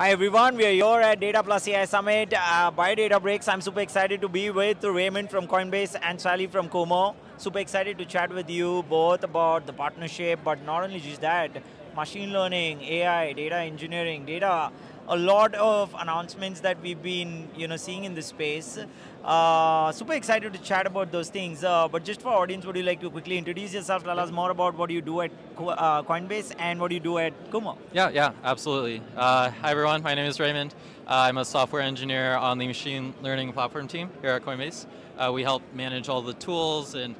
Hi everyone, we are here at Data Plus AI Summit uh, by Databricks. I'm super excited to be with Raymond from Coinbase and Sally from Kumo. Super excited to chat with you both about the partnership, but not only just that, machine learning, AI, data engineering, data a lot of announcements that we've been you know seeing in the space. Uh, super excited to chat about those things. Uh, but just for audience, would you like to quickly introduce yourself? Tell us more about what you do at uh, Coinbase and what you do at Kumo. Yeah, yeah, absolutely. Uh, hi everyone, my name is Raymond. Uh, I'm a software engineer on the machine learning platform team here at Coinbase. Uh, we help manage all the tools and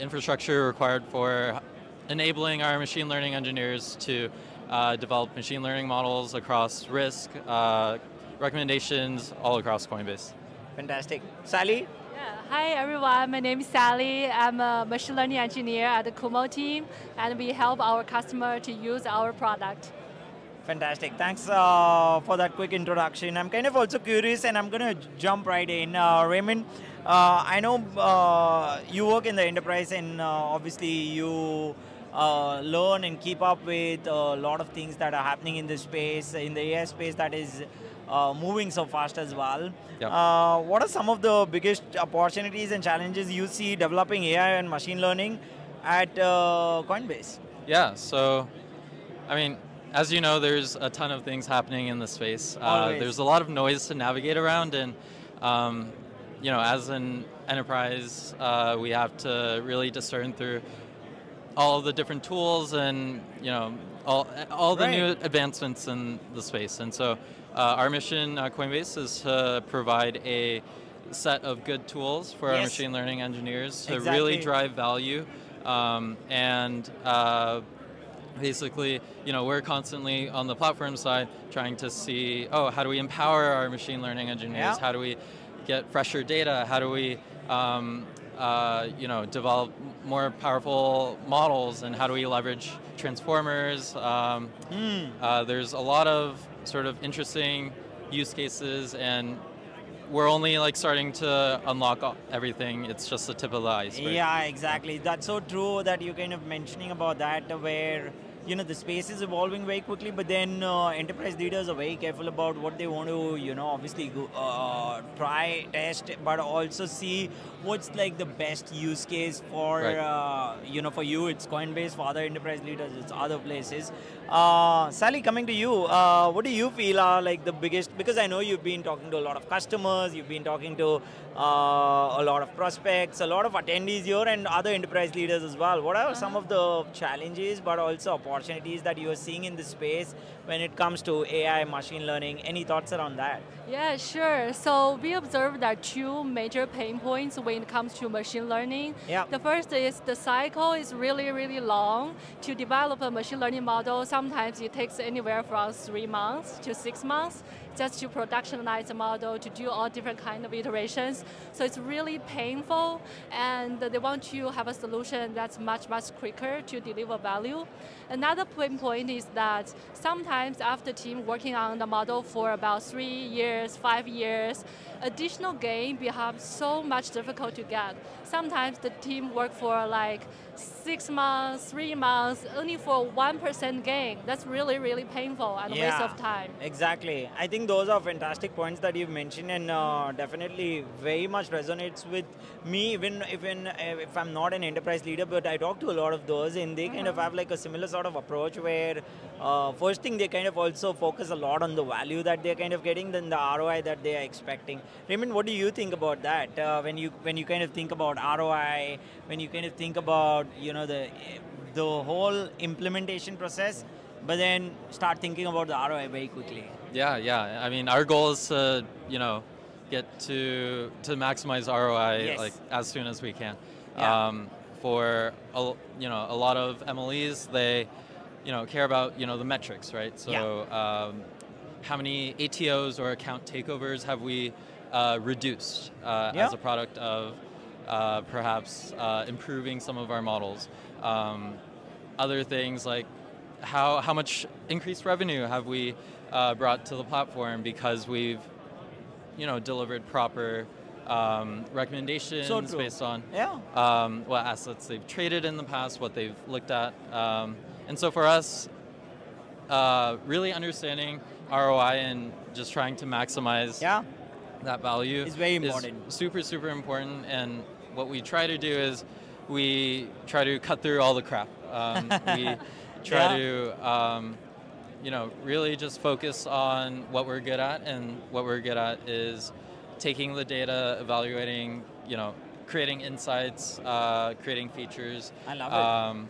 infrastructure required for enabling our machine learning engineers to uh, develop machine learning models across risk, uh, recommendations, all across Coinbase. Fantastic. Sally? Yeah. Hi everyone, my name is Sally. I'm a machine learning engineer at the Kumo team, and we help our customer to use our product. Fantastic. Thanks uh, for that quick introduction. I'm kind of also curious, and I'm going to jump right in. Uh, Raymond, uh, I know uh, you work in the enterprise, and uh, obviously you uh, learn and keep up with a lot of things that are happening in this space, in the AI space that is uh, moving so fast as well. Yep. Uh, what are some of the biggest opportunities and challenges you see developing AI and machine learning at uh, Coinbase? Yeah, so, I mean, as you know, there's a ton of things happening in the space. Uh, there's a lot of noise to navigate around, and um, you know, as an enterprise, uh, we have to really discern through all the different tools and you know all all the right. new advancements in the space. And so, uh, our mission at Coinbase is to provide a set of good tools for yes. our machine learning engineers to exactly. really drive value. Um, and uh, basically, you know, we're constantly on the platform side trying to see, oh, how do we empower our machine learning engineers? Yeah. How do we get fresher data? How do we um, uh, you know, develop more powerful models and how do we leverage transformers. Um, mm. uh, there's a lot of sort of interesting use cases and we're only like starting to unlock everything. It's just the tip of the iceberg. Yeah, exactly. That's so true that you're kind of mentioning about that where you know the space is evolving very quickly but then uh, enterprise leaders are very careful about what they want to you know obviously go, uh, try test but also see what's like the best use case for right. uh, you know for you it's coinbase for other enterprise leaders it's other places uh, sally coming to you uh, what do you feel are like the biggest because i know you've been talking to a lot of customers you've been talking to uh, a lot of prospects a lot of attendees here and other enterprise leaders as well what are -huh. some of the challenges but also opportunities that you are seeing in the space when it comes to AI, machine learning? Any thoughts around that? Yeah, sure. So we observed that two major pain points when it comes to machine learning. Yeah. The first is the cycle is really, really long. To develop a machine learning model, sometimes it takes anywhere from three months to six months just to productionize the model, to do all different kind of iterations. So it's really painful, and they want to have a solution that's much, much quicker to deliver value. Another point is that sometimes after team working on the model for about three years, five years, additional gain becomes so much difficult to get. Sometimes the team work for like six months, three months, only for 1% gain. That's really, really painful and yeah, waste of time. Exactly. I think those are fantastic points that you've mentioned and uh, definitely very much resonates with me even, even if I'm not an enterprise leader, but I talk to a lot of those and they mm -hmm. kind of mm-hmm. have like a similar sort of approach where uh, first thing they kind of also focus a lot on the value that they're kind of getting than the ROI that they are expecting. Raymond, what do you think about that uh, when you when you kind of think about ROI, when you kind of think about you know the the whole implementation process, but then start thinking about the ROI very quickly. Yeah, yeah. I mean, our goal is to you know get to to maximize ROI yes. like as soon as we can. Yeah. Um, for a, you know a lot of MLEs, they you know care about you know the metrics, right? So yeah. um, how many ATOs or account takeovers have we uh, reduced uh, yeah. as a product of uh, perhaps uh, improving some of our models. Um, other things like how, how much increased revenue have we uh, brought to the platform because we've you know, delivered proper um, recommendations so based on yeah. um, what assets they've traded in the past, what they've looked at. Um, and so for us, uh, really understanding ROI and just trying to maximize Yeah. that value It's very is important. super super important and what we try to do is we try to cut through all the crap um, we try Yeah. to um, you know really just focus on what we're good at and what we're good at is taking the data evaluating you know creating insights uh, creating features I love it. um,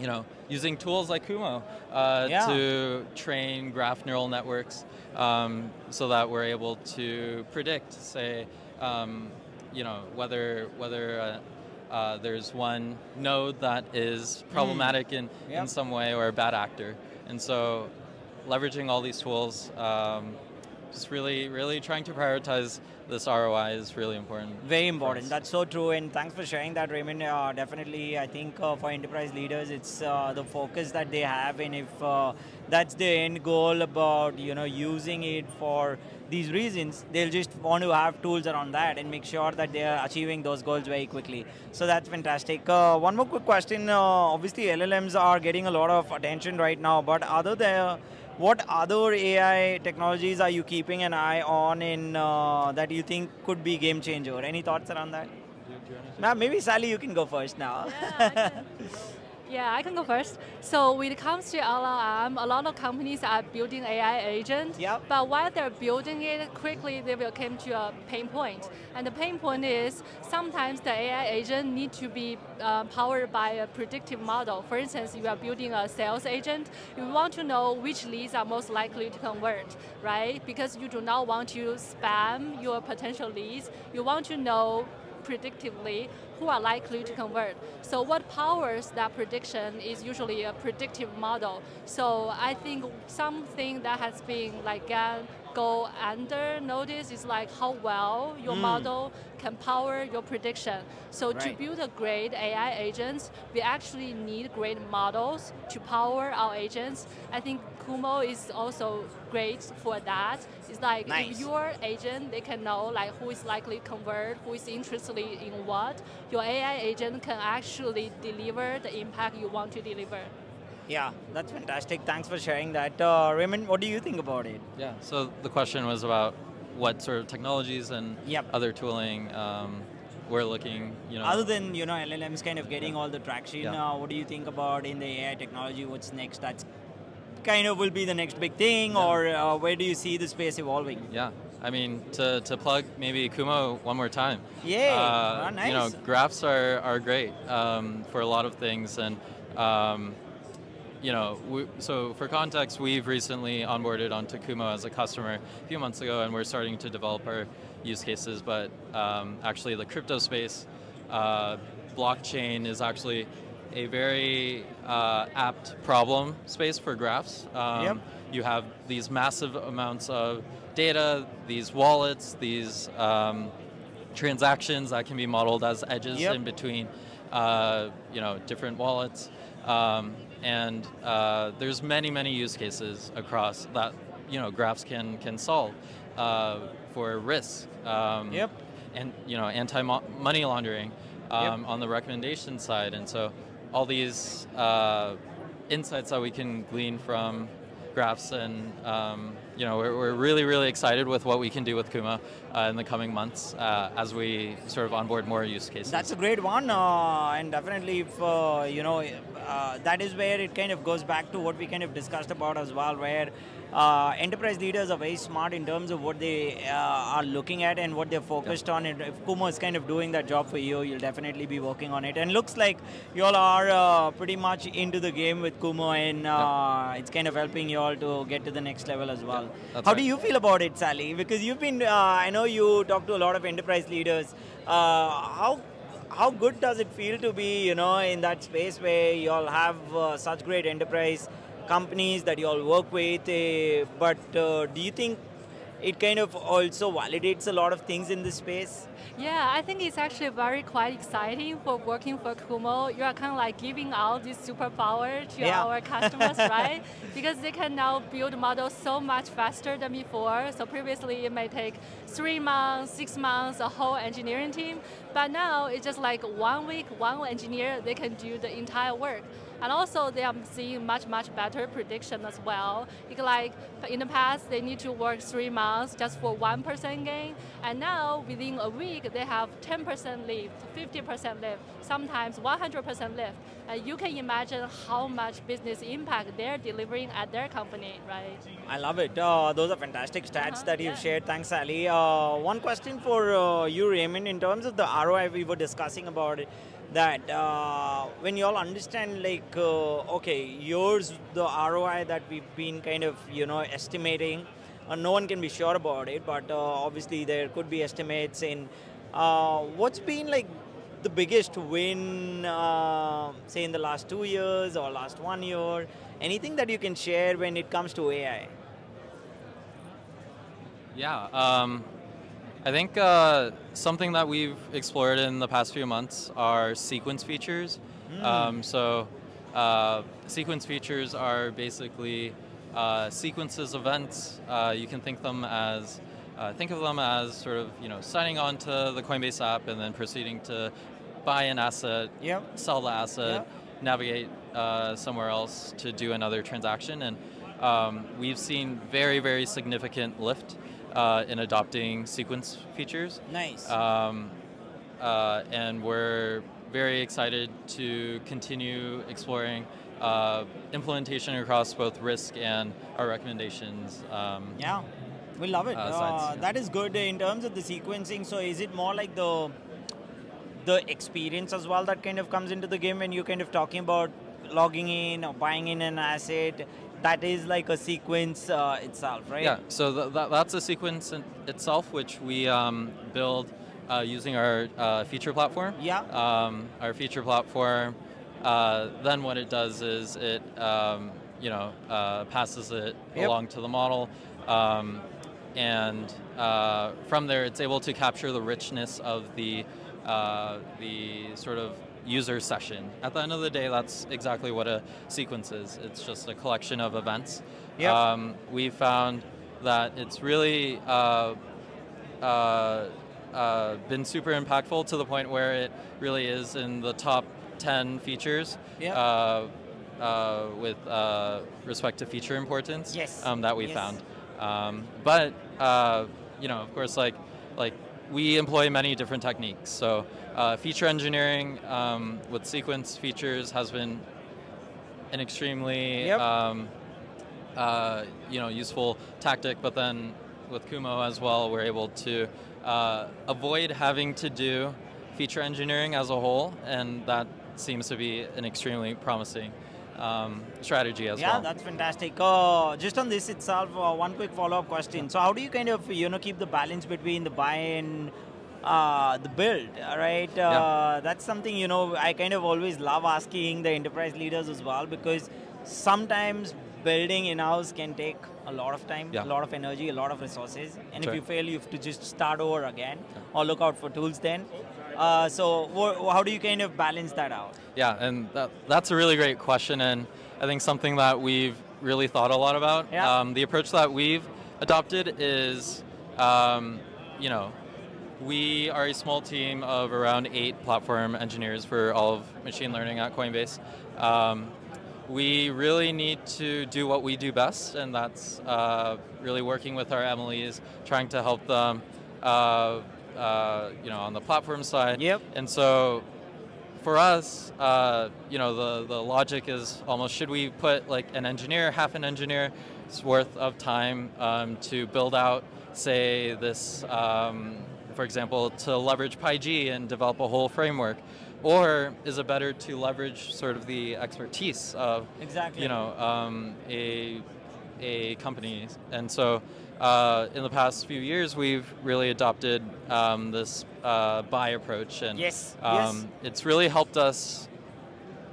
you know, using tools like Kumo uh, Yeah. to train graph neural networks um, so that we're able to predict, say, um, you know, whether whether uh, uh, there's one node that is problematic in, Hmm. Yep. in some way or a bad actor. And so leveraging all these tools, um, just really, really trying to prioritize this ROI is really important. Very important. That's so true. And thanks for sharing that, Raymond. Uh, definitely, I think uh, for enterprise leaders, it's uh, the focus that they have, and if uh, that's the end goal about you know using it for these reasons, they'll just want to have tools around that and make sure that they are achieving those goals very quickly. So that's fantastic. Uh, one more quick question. Uh, obviously, LLMs are getting a lot of attention right now, but other than what other AI technologies are you keeping an eye on in uh, that you think could be game changer? Any thoughts around that? Ma'am, maybe Sally, you can go first now. Yeah, I can, yeah, I can go first. So when it comes to LLM, a lot of companies are building AI agents. Yep. But while they're building it quickly, they will come to a pain point. And the pain point is sometimes the AI agent need to be uh, powered by a predictive model. For instance, you are building a sales agent, you want to know which leads are most likely to convert, right? Because you do not want to spam your potential leads. You want to know predictively who are likely to convert. So what powers that prediction is usually a predictive model. So I think something that has been like go under notice is like how well your hmm. model can power your prediction. So to build a great AI agents, we actually need great models to power our agents. I think Kumo is also great for that. It's like Nice. if your agent, they can know like who is likely to convert, who is interested in what. Your AI agent can actually deliver the impact you want to deliver. yeah, that's fantastic. Thanks for sharing that. Uh, Raymond, what do you think about it? Yeah. So the question was about what sort of technologies and Yep. other tooling um, we're looking. You know. Other than you know LLMs kind of getting all the traction, Yeah. uh, what do you think about in the AI technology? What's next? That's kind of will be the next big thing, Yeah. or uh, where do you see the space evolving? yeah. I mean, to, to plug maybe Kumo one more time. Yeah, Uh, Ah, You know, graphs are, are great um, for a lot of things. And, um, you know, we, so for context, we've recently onboarded onto Kumo as a customer a few months ago, and we're starting to develop our use cases. But um, actually, the crypto space, uh, blockchain is actually a very uh, apt problem space for graphs. Um, Yep. You have these massive amounts of data, these wallets, these um, transactions that can be modeled as edges Yep. in between, uh, you know, different wallets. Um, and uh, there's many, many use cases across that, you know, graphs can can solve uh, for risk. Um, Yep. And you know, anti-money laundering um, on the recommendation side, and so all these uh, insights that we can glean from graphs and um, you know we're, we're really really excited with what we can do with Kumo uh, in the coming months uh, as we sort of onboard more use cases. That's a great one, uh, and definitely, if uh, you know, uh, that is where it kind of goes back to what we kind of discussed about as well, where uh, enterprise leaders are very smart in terms of what they uh, are looking at and what they're focused on. And if Kumo is kind of doing that job for you, you'll definitely be working on it. And looks like you all are uh, pretty much into the game with Kumo, and uh, it's kind of helping you all to get to the next level as well. That's How right. do you feel about it, Sally? Because you've been, uh, I know you talk to a lot of enterprise leaders. Uh, how how good does it feel to be, you know, in that space where you all have uh, such great enterprise companies that you all work with? Uh, but uh, do you think it kind of also validates a lot of things in this space? Yeah, I think it's actually very quite exciting for working for Kumo. You are kind of like giving out this superpower to Yeah. our customers, right? Because they can now build models so much faster than before. So previously it may take three months, six months, a whole engineering team. But now it's just like one week, one engineer, they can do the entire work. And also they are seeing much, much better prediction as well. Because like in the past, they need to work three months just for 1% gain. And now within a week, they have 10% lift, 50% lift, sometimes 100% lift. And you can imagine how much business impact they're delivering at their company, right? I love it. Uh, those are fantastic stats Uh-huh, that you've yeah. shared. Thanks, Ali. Uh, one question for uh, you, Raymond, in terms of the ROI we were discussing about it. That uh, when you all understand, like, uh, okay, yours the ROI that we've been kind of, you know, estimating. Uh, no one can be sure about it, but uh, obviously there could be estimates in. Uh, what's been like the biggest win, uh, say in the last two years or last one year? Anything that you can share when it comes to AI? Yeah, um, I think uh, something that we've explored in the past few months are sequence features. Um, so, uh, sequence features are basically uh, sequences events. Uh, you can think them as uh, think of them as sort of you know signing on to the Coinbase app and then proceeding to buy an asset, Yep. sell the asset, navigate uh, somewhere else to do another transaction. And um, we've seen very, very significant lift uh, in adopting sequence features. Nice. Um, uh, and we're very excited to continue exploring uh, implementation across both risk and our recommendations. Um, yeah, we love it. uh, Uh, yeah. That is good in terms of the sequencing. So is it more like the the experience as well that kind of comes into the game when you're kind of talking about logging in or buying in an asset? That is like a sequence uh, itself, right? Yeah, so th- th- that's a sequence in itself, which we um, build uh, using our uh, feature platform. Yeah. Um, our feature platform. Uh, then what it does is it, um, you know, uh, passes it Yep. along to the model, um, and uh, from there it's able to capture the richness of the uh, the sort of user session. At the end of the day, that's exactly what a sequence is. It's just a collection of events. Yep. Um, we found that it's really uh, uh, uh, been super impactful to the point where it really is in the top 10 features Yep. uh, uh, with uh, respect to feature importance Yes. um, that we Yes. found. Um, but uh, you know, of course, like like we employ many different techniques. So uh, feature engineering um, with sequence features has been an extremely Yep. um, uh, you know useful tactic. But then with Kumo as well, we're able to uh, avoid having to do feature engineering as a whole, and that seems to be an extremely promising um, strategy as yeah, well. Yeah, that's fantastic. Uh, just on this itself, uh, one quick follow-up question. So, how do you kind of you know keep the balance between the buy and uh, the build? all Right. Uh, Yeah. That's something you know I kind of always love asking the enterprise leaders as well because sometimes building in-house can take a lot of time, Yeah. a lot of energy, a lot of resources, and if you fail, you have to just start over again or look out for tools then. Uh, so, how do you kind of balance that out? Yeah, and that, that's a really great question, and I think something that we've really thought a lot about. Yeah. Um, the approach that we've adopted is, um, you know, we are a small team of around eight platform engineers for all of machine learning at Coinbase. Um, we really need to do what we do best, and that's uh, really working with our MLEs, trying to help them, uh, uh, you know, on the platform side. Yep. And so for us, uh, you know, the, the logic is almost should we put like an engineer, half an engineer's worth of time um, to build out, say, this, um, for example, to leverage PyG and develop a whole framework? Or is it better to leverage sort of the expertise of, Exactly. you know, um, a, a company? And so uh, in the past few years, we've really adopted um, this uh, buy approach, and Yes, um, yes. it's really helped us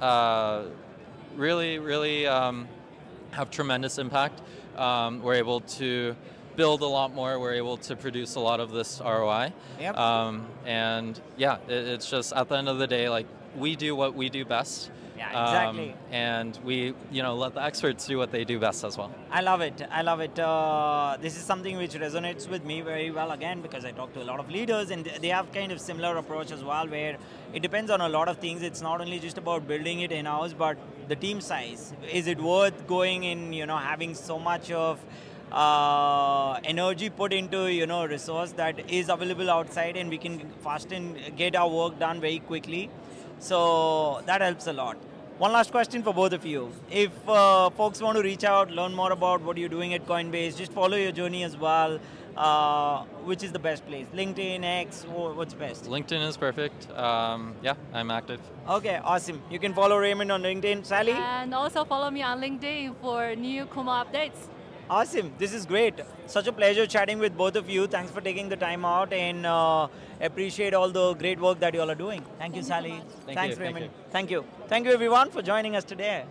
uh, really, really um, have tremendous impact. Um, we're able to build a lot more. We're able to produce a lot of this ROI. Yep. Um, and yeah, it, it's just at the end of the day, like we do what we do best. Yeah, Um, exactly. and we, you know, let the experts do what they do best as well. I love it. I love it. Uh, this is something which resonates with me very well again because I talk to a lot of leaders and they have kind of similar approach as well where it depends on a lot of things. It's not only just about building it in-house but the team size. Is it worth going in, you know, having so much of uh, energy put into, you know, resource that is available outside and we can fast and get our work done very quickly. So that helps a lot. One last question for both of you. If uh, folks want to reach out, learn more about what you're doing at Coinbase, just follow your journey as well. Uh, which is the best place? LinkedIn, X, wh- what's best? LinkedIn is perfect. Um, yeah, I'm active. Okay, awesome. You can follow Raymond on LinkedIn. Sally? And also follow me on LinkedIn for new Kumo updates. Awesome. This is great. Such a pleasure chatting with both of you. Thanks for taking the time out and uh, appreciate all the great work that you all are doing. Thank you, Thank you Sally. much. Thank Thanks, you, Raymond. Thank you. Thank you, everyone, for joining us today.